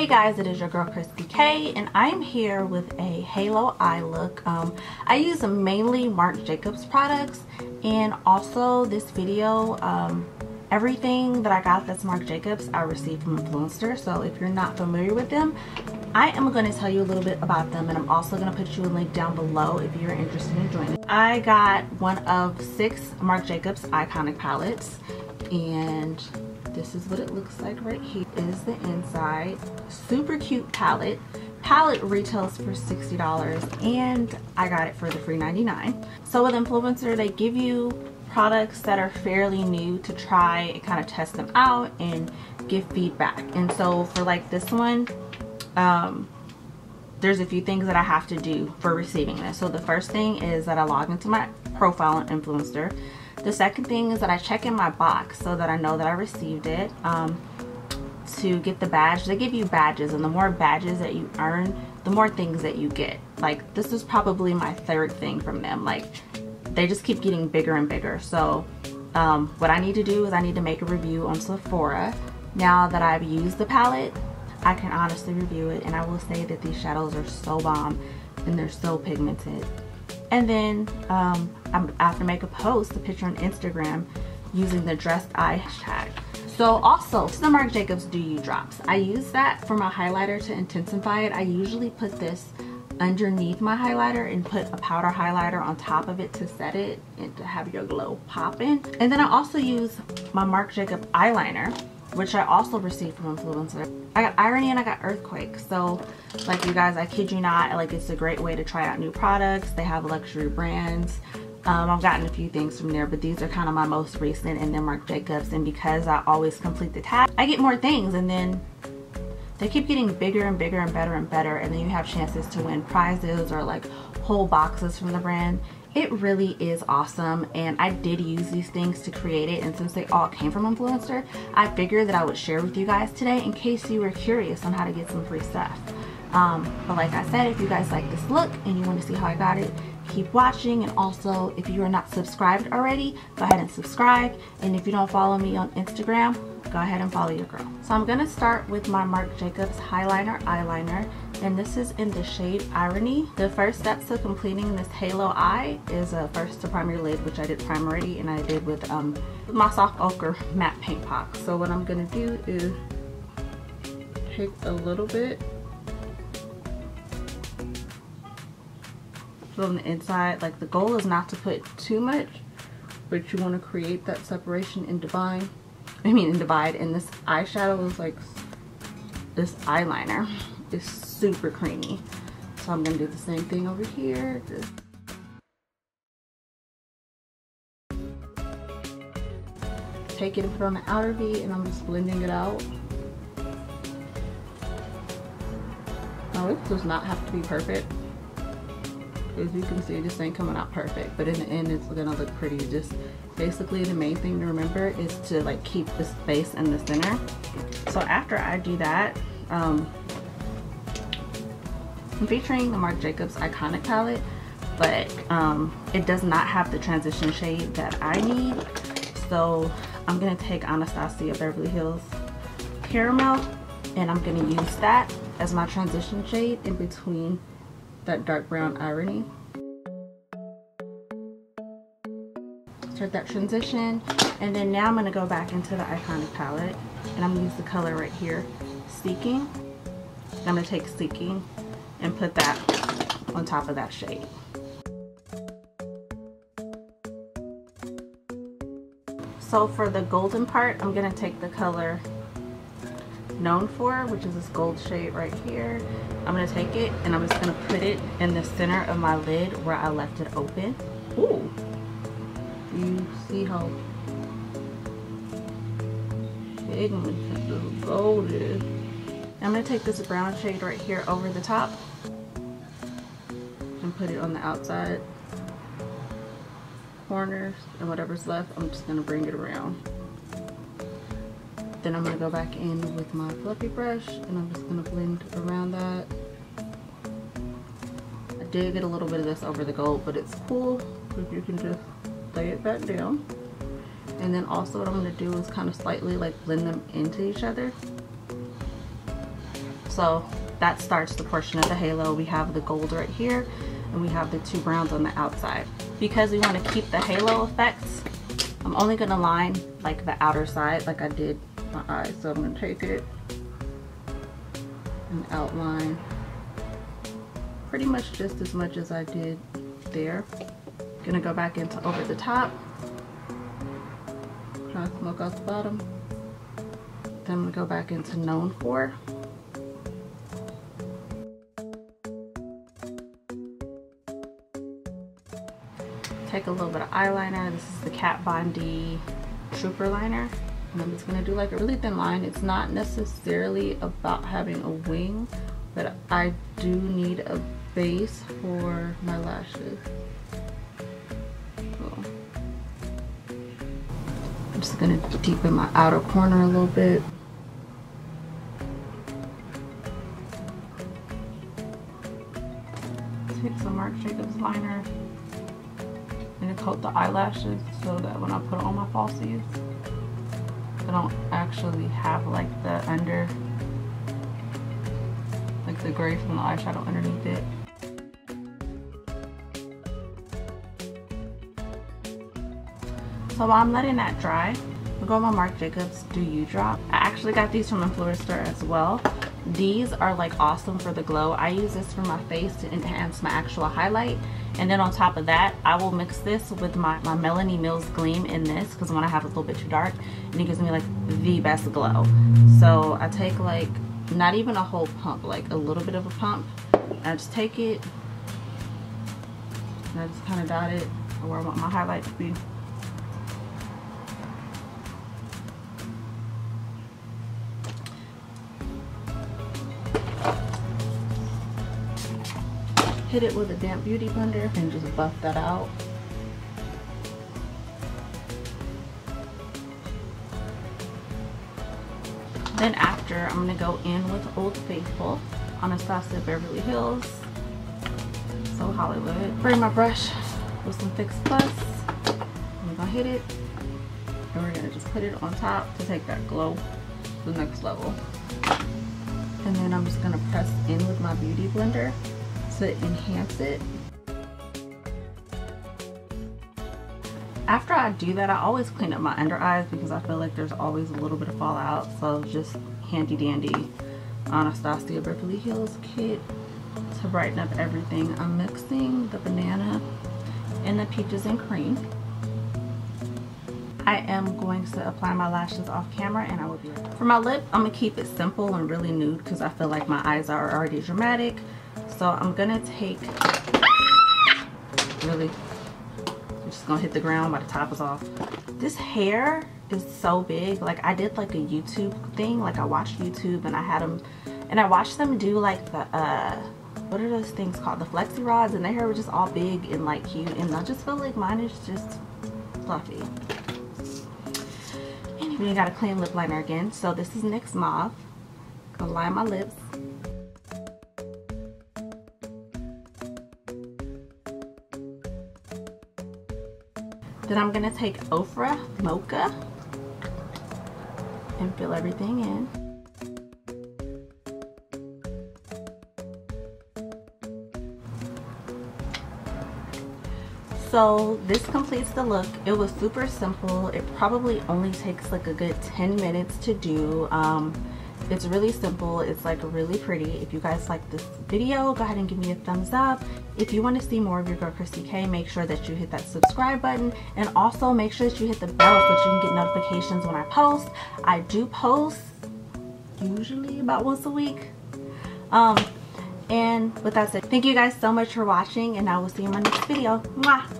Hey guys, it is your girl Kryssy K and I'm here with a halo eye look. Um, I use mainly Marc Jacobs products and also this video, um, everything that I got that's Marc Jacobs I received from Influenster. So if you're not familiar with them, I am going to tell you a little bit about them and I'm also going to put you a link down below if you're interested in joining. I got one of six Marc Jacobs Eyeconic palettes and this is what it looks like right here. Is the inside. Super cute palette. Palette retails for $60 and I got it for the free 99 so with Influenster they give you products that are fairly new to try and kind of test them out and give feedback. And so for like this one um there's a few things that I have to do for receiving this. So the first thing is that I log into my profile on Influenster the second thing is that I check in my box so that I know that I received it. Um, to get the badge, they give you badges and the more badges that you earn, the more things that you get. Like this is probably my third thing from them. Like they just keep getting bigger and bigger. So um, what I need to do is I need to make a review on Sephora. Now that I've used the palette, I can honestly review it and I will say that these shadows are so bomb and they're so pigmented. And then um, I'm, to make a post, a picture on Instagram using the dressed eye hashtag. So also, the Marc Jacobs Dew You Drops. I use that for my highlighter to intensify it. I usually put this underneath my highlighter and put a powder highlighter on top of it to set it and to have your glow popping. And then I also use my Marc Jacob eyeliner which I also received from Influenster. I got Irony and I got Earthquake. So like you guys, I kid you not, like it's a great way to try out new products. They have luxury brands. Um, I've gotten a few things from there, but these are kind of my most recent and then Marc Jacobs. And because I always complete the task, I get more things and then they keep getting bigger and bigger and better and better. And then you have chances to win prizes or like whole boxes from the brand it really is awesome and I did use these things to create it and since they all came from Influenster, I figured that I would share with you guys today in case you were curious on how to get some free stuff. Um, but like I said, if you guys like this look and you want to see how I got it, keep watching and also if you are not subscribed already, go ahead and subscribe and if you don't follow me on Instagram, go ahead and follow your girl. So I'm going to start with my Marc Jacobs Highliner Eyeliner and this is in the shade Irony. The first step to completing this halo eye is uh, first to prime your lid, which I did prime already, and I did with um, my soft ochre matte paint pot. So what I'm gonna do is take a little bit on the inside. Like the goal is not to put too much, but you want to create that separation and divide. I mean, and divide. And this eyeshadow is like this eyeliner is super creamy. So I'm to do the same thing over here. Just take it and put on the outer V and I'm just blending it out. Now it does not have to be perfect. As you can see, this ain't coming out perfect, but in the end, it's gonna look pretty. Just basically the main thing to remember is to like keep the space in the center. So after I do that, um, I'm featuring the Marc Jacobs Eyeconic palette, but um, it does not have the transition shade that I need. So I'm gonna take Anastasia Beverly Hills Caramel and I'm gonna use that as my transition shade in between that dark brown irony. Start that transition and then now I'm gonna go back into the Eyeconic palette and I'm gonna use the color right here, Seeking. I'm gonna take Seeking and put that on top of that shade. So for the golden part, I'm gonna take the color known for, which is this gold shade right here. I'm gonna take it and I'm just gonna put it in the center of my lid where I left it open. Ooh, you see how pigmented the gold is. I'm gonna take this brown shade right here over the top and put it on the outside corners and whatever's left I'm just gonna bring it around. Then I'm gonna go back in with my fluffy brush and I'm just gonna blend around that. I did get a little bit of this over the gold but it's cool because you can just lay it back down. And then also what I'm gonna do is kind of slightly like blend them into each other So that starts the portion of the halo. We have the gold right here and we have the two browns on the outside. Because we want to keep the halo effects, I'm only going to line like the outer side like I did my eyes. So I'm going to take it and outline pretty much just as much as I did there. Gonna go back into over the top. Try smoke out the bottom. Then I'm gonna go back into known for. Take a little bit of eyeliner. This is the Kat Von D Trooper Liner. And I'm just gonna do like a really thin line. It's not necessarily about having a wing, but I do need a base for my lashes. I'm just gonna deepen my outer corner a little bit. Take some Marc Jacobs liner coat the eyelashes so that when I put on my falsies, I don't actually have like the under, like the gray from the eyeshadow underneath it. So while I'm letting that dry, I'm going my Marc Jacobs Do You Drop. I actually got these from Influenster as well. These are like awesome for the glow. I use this for my face to enhance my actual highlight. And then on top of that, I will mix this with my, my Melanie Mills Gleam in this because when I have a little bit too dark, and it gives me like the best glow. So I take like, not even a whole pump, like a little bit of a pump. I just take it, and I just kind of dot it where I want my highlight to be. Hit it with a damp beauty blender and just buff that out. Then after, I'm gonna go in with Old Faithful, Anastasia Beverly Hills, So Hollywood. Bring my brush with some Fix Plus. I'm gonna hit it, and we're gonna just put it on top to take that glow to the next level. And then I'm just gonna press in with my beauty blender to enhance it. After I do that, I always clean up my under eyes because I feel like there's always a little bit of fallout. So just handy dandy Anastasia Beverly Hills kit to brighten up everything. I'm mixing the banana and the peaches and cream. I am going to apply my lashes off camera and I will be right back. For my lip, I'm going to keep it simple and really nude because I feel like my eyes are already dramatic. So I'm gonna take, really, I'm just gonna hit the ground by the top is off. This hair is so big. Like I did like a YouTube thing. Like I watched YouTube and I had them, and I watched them do like the, uh, what are those things called? The flexi rods and their hair was just all big and like cute. And I just feel like mine is just fluffy. Anyway, I got a clean lip liner again. So this is NYX Mauve. Gonna line my lips. Then I'm to take Ofra Mocha and fill everything in. So this completes the look. It was super simple. It probably only takes like a good 10 minutes to do. Um, it's really simple. It's like really pretty. If you guys like this video, go ahead and give me a thumbs up. If you want to see more of your girl Kryssy K, make sure that you hit that subscribe button and also make sure that you hit the bell so that you can get notifications when I post. I do post usually about once a week. Um, and with that said, thank you guys so much for watching and I will see you in my next video. Mwah!